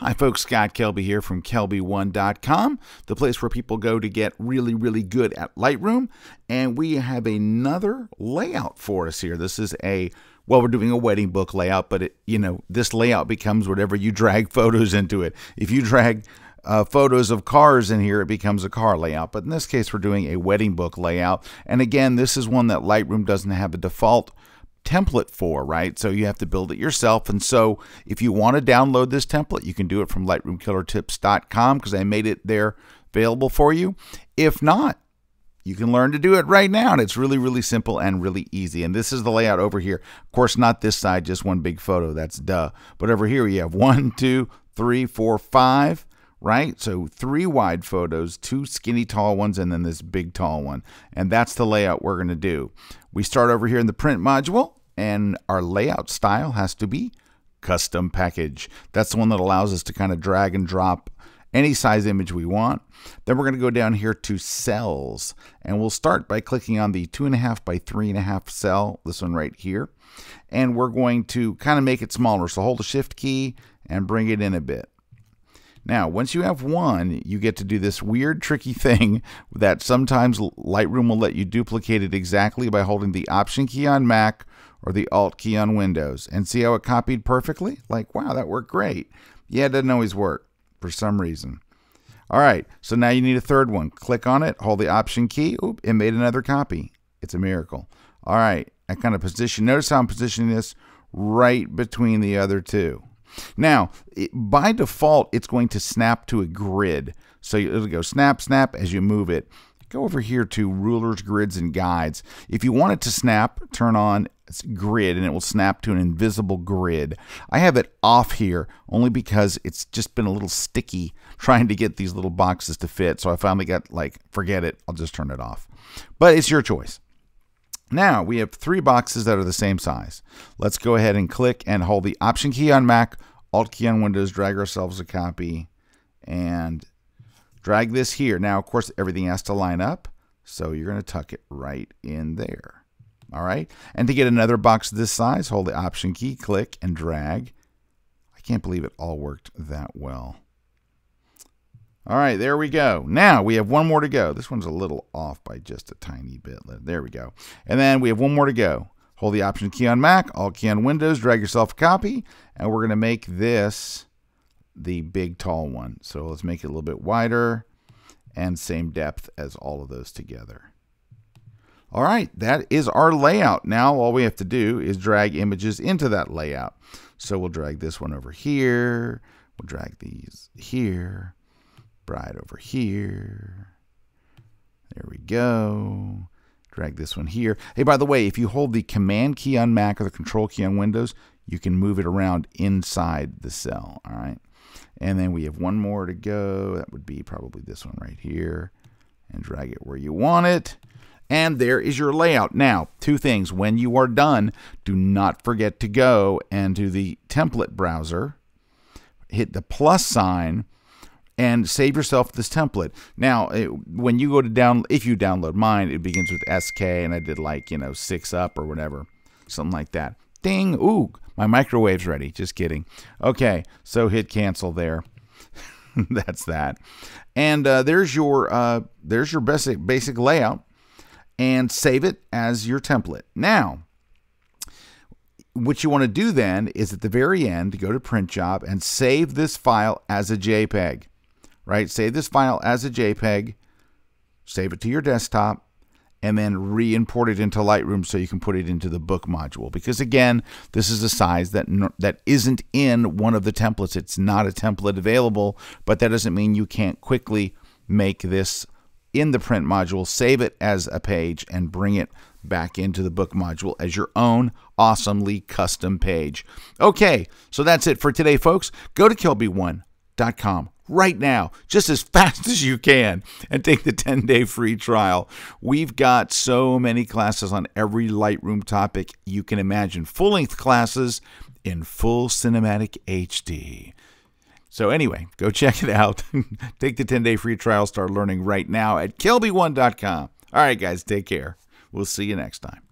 Hi, folks. Scott Kelby here from KelbyOne.com, the place where people go to get really, really good at Lightroom. And we have another layout for us here. This is a well, we're doing a wedding book layout, but it, you know, this layout becomes whatever you drag photos into it. If you drag uh, photos of cars in here, it becomes a car layout. But in this case, we're doing a wedding book layout. And again, this is one that Lightroom doesn't have a default template for, right? So you have to build it yourself. And so if you want to download this template, you can do it from lightroomkillertips.com because I made it there available for you. If not, you can learn to do it right now. And it's really, really simple and really easy. And this is the layout over here. Of course, not this side, just one big photo. That's duh. But over here, you have one, two, three, four, five right? So three wide photos, two skinny tall ones, and then this big tall one. And that's the layout we're going to do. We start over here in the print module and our layout style has to be custom package. That's the one that allows us to kind of drag and drop any size image we want. Then we're going to go down here to cells and we'll start by clicking on the two and a half by three and a half cell, this one right here. And we're going to kind of make it smaller. So hold the shift key and bring it in a bit. Now, once you have one, you get to do this weird, tricky thing that sometimes Lightroom will let you duplicate it exactly by holding the Option key on Mac or the Alt key on Windows. And see how it copied perfectly? Like, wow, that worked great. Yeah, it doesn't always work for some reason. All right, so now you need a third one. Click on it, hold the Option key. Oop, it made another copy. It's a miracle. All right, I kind of position. Notice how I'm positioning this right between the other two. Now, it, by default, it's going to snap to a grid. So it'll go snap, snap as you move it. Go over here to rulers, grids, and guides. If you want it to snap, turn on grid and it will snap to an invisible grid. I have it off here only because it's just been a little sticky trying to get these little boxes to fit. So I finally got like, forget it, I'll just turn it off. But it's your choice. Now we have three boxes that are the same size. Let's go ahead and click and hold the Option key on Mac, Alt key on Windows, drag ourselves a copy, and drag this here. Now, of course, everything has to line up, so you're going to tuck it right in there. All right, and to get another box this size, hold the Option key, click, and drag. I can't believe it all worked that well. All right, there we go. Now we have one more to go. This one's a little off by just a tiny bit. There we go. And then we have one more to go. Hold the Option key on Mac, Alt key on Windows, drag yourself a copy, and we're going to make this the big tall one. So let's make it a little bit wider and same depth as all of those together. All right, that is our layout. Now all we have to do is drag images into that layout. So we'll drag this one over here. We'll drag these here bride over here. There we go. Drag this one here. Hey, by the way, if you hold the Command key on Mac or the Control key on Windows, you can move it around inside the cell. All right. And then we have one more to go. That would be probably this one right here. And drag it where you want it. And there is your layout. Now, two things. When you are done, do not forget to go and to the template browser, hit the plus sign, and save yourself this template. Now, it, when you go to down, if you download mine, it begins with SK, and I did like you know six up or whatever, something like that. Ding! Ooh, my microwave's ready. Just kidding. Okay, so hit cancel there. That's that. And uh, there's your uh, there's your basic basic layout, and save it as your template. Now, what you want to do then is at the very end go to print job and save this file as a JPEG right? Save this file as a JPEG, save it to your desktop, and then re-import it into Lightroom so you can put it into the book module. Because again, this is a size that that isn't in one of the templates. It's not a template available, but that doesn't mean you can't quickly make this in the print module, save it as a page, and bring it back into the book module as your own awesomely custom page. Okay, so that's it for today, folks. Go to KelbyOne.com right now, just as fast as you can, and take the 10 day free trial. We've got so many classes on every Lightroom topic you can imagine, full length classes in full cinematic HD. So, anyway, go check it out. take the 10 day free trial, start learning right now at KelbyOne.com. All right, guys, take care. We'll see you next time.